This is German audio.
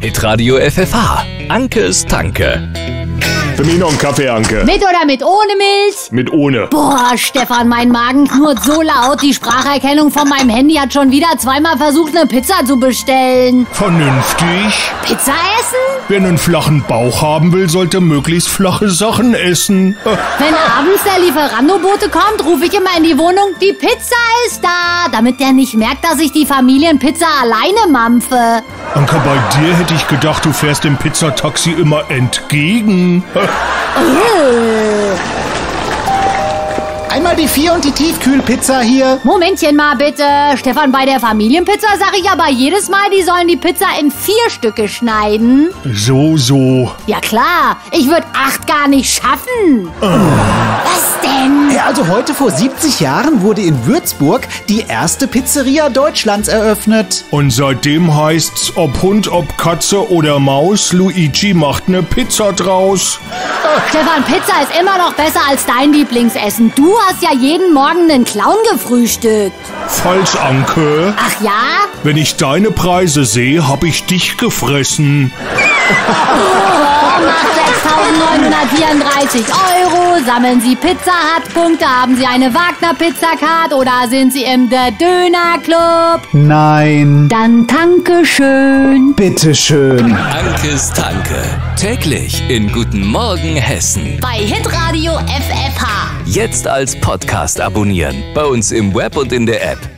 Hitradio FFH. Ankes Tanke. Für mich noch einen Kaffee, Anke. Mit oder mit ohne Milch? Mit ohne. Boah, Stefan, mein Magen knurrt so laut. Die Spracherkennung von meinem Handy hat schon wieder zweimal versucht, eine Pizza zu bestellen. Vernünftig. Pizza essen? Wer einen flachen Bauch haben will, sollte möglichst flache Sachen essen. Wenn abends der Lieferandobote kommt, rufe ich immer in die Wohnung, die Pizza ist da, damit der nicht merkt, dass ich die Familienpizza alleine mampfe. Anka, bei dir hätte ich gedacht, du fährst dem Pizzataxi immer entgegen. Einmal die vier und die Tiefkühlpizza hier. Momentchen mal bitte. Stefan, bei der Familienpizza sage ich aber jedes Mal, die sollen die Pizza in vier Stücke schneiden. So, so. Ja klar, ich würde acht gar nicht schaffen. Was denn? Ja, also heute vor 70 Jahren wurde in Würzburg die erste Pizzeria Deutschlands eröffnet. Und seitdem heißt's, ob Hund, ob Katze oder Maus, Luigi macht ne Pizza draus. Stefan, Pizza ist immer noch besser als dein Lieblingsessen. Du hast ja jeden Morgen einen Clown gefrühstückt. Falsch, Anke. Ach ja? Wenn ich deine Preise sehe, hab ich dich gefressen. Oh, mach 6994 30 Euro, sammeln Sie Pizza Hut Punkte, haben Sie eine Wagner Pizza Card oder sind Sie im The Döner Club? Nein. Dann danke schön. Bitte schön. Ankes Tanke. Täglich in Guten Morgen Hessen. Bei Hitradio FFH. Jetzt als Podcast abonnieren. Bei uns im Web und in der App